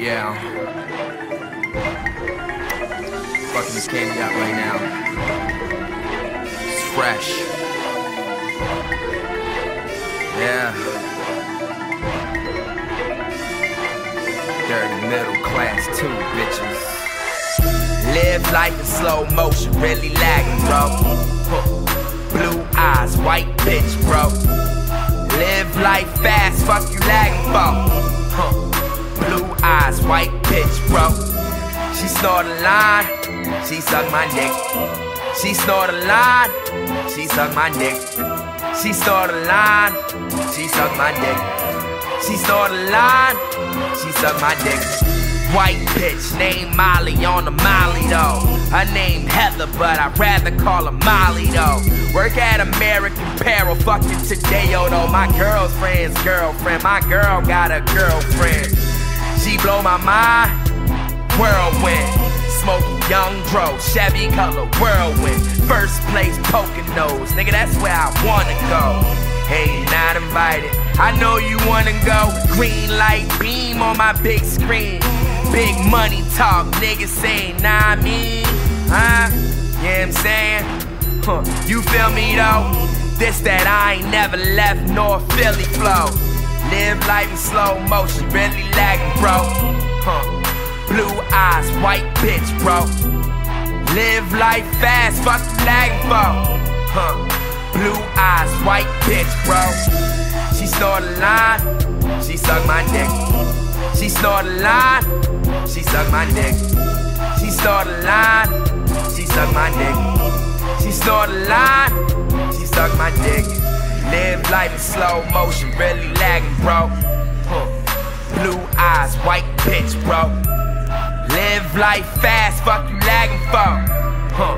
Yeah. Fucking this candy out right now. It's fresh. Yeah. Dirty middle class too, bitches. Live life in slow motion, really lagging, bro. Blue eyes, white bitch, bro. Live life fast, fuck you lagging for. White bitch, bro. She snort a line, she suck my dick. She snort a line, she suck my dick. She snort a line, she suck my dick. She snort a line, she suck my dick. White bitch named Molly on the Molly though. Her name Heather, but I'd rather call her Molly though. Work at American Apparel, fucking Tadeo oh, though. My girlfriend's girlfriend, my girl got a girlfriend. She blow my mind, whirlwind. Smoking young dro, Chevy color whirlwind. First place poking nose, nigga, that's where I wanna go. Hey, not invited. I know you wanna go. Green light beam on my big screen. Big money talk, niggas saying, nah, I mean, huh? Yeah, I'm saying, huh? You feel me though? This that I ain't never left nor Philly flow. Live life in slow motion, really bro. Huh? Blue eyes, white bitch, bro. Live life fast, fuck for. Huh? Blue eyes, white bitch, bro. She snort a line, she sucked my dick. She snort a line, she sucked my dick. She snort a line, she sucked my dick. She snort a line, she sucked my dick. Live life in slow motion, really lagging, bro. Huh. Blue eyes, bitch, bro. Live life fast, fuck you lagging for. Huh.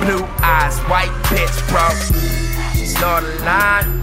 Blue eyes, white bitch, bro. She snort a line,